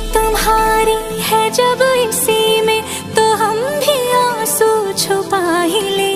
तुम्हारी है जब इसी में तो हम भी आँसू छुपा ही ले।